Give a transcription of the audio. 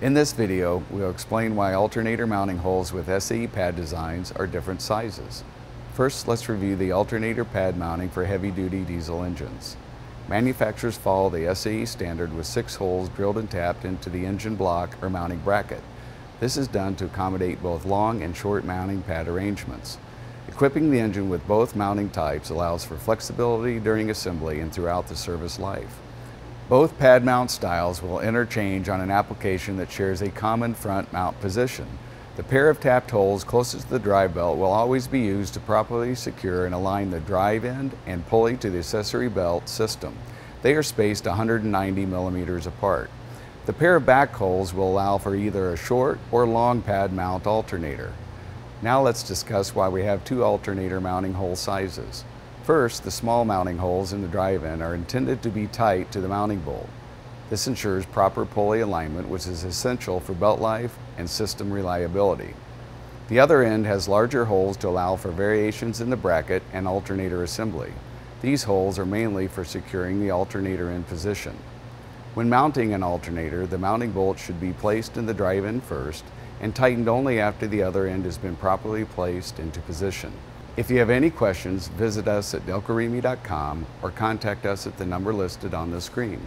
In this video, we'll explain why alternator mounting holes with SAE pad designs are different sizes. First, let's review the alternator pad mounting for heavy-duty diesel engines. Manufacturers follow the SAE standard with six holes drilled and tapped into the engine block or mounting bracket. This is done to accommodate both long and short mounting pad arrangements. Equipping the engine with both mounting types allows for flexibility during assembly and throughout the service life. Both pad mount styles will interchange on an application that shares a common front mount position. The pair of tapped holes closest to the drive belt will always be used to properly secure and align the drive end and pulley to the accessory belt system. They are spaced 190 millimeters apart. The pair of back holes will allow for either a short or long pad mount alternator. Now let's discuss why we have two alternator mounting hole sizes. First, the small mounting holes in the drive end are intended to be tight to the mounting bolt. This ensures proper pulley alignment, which is essential for belt life and system reliability. The other end has larger holes to allow for variations in the bracket and alternator assembly. These holes are mainly for securing the alternator in position. When mounting an alternator, the mounting bolt should be placed in the drive end first and tightened only after the other end has been properly placed into position. If you have any questions, visit us at delcoremy.com or contact us at the number listed on the screen.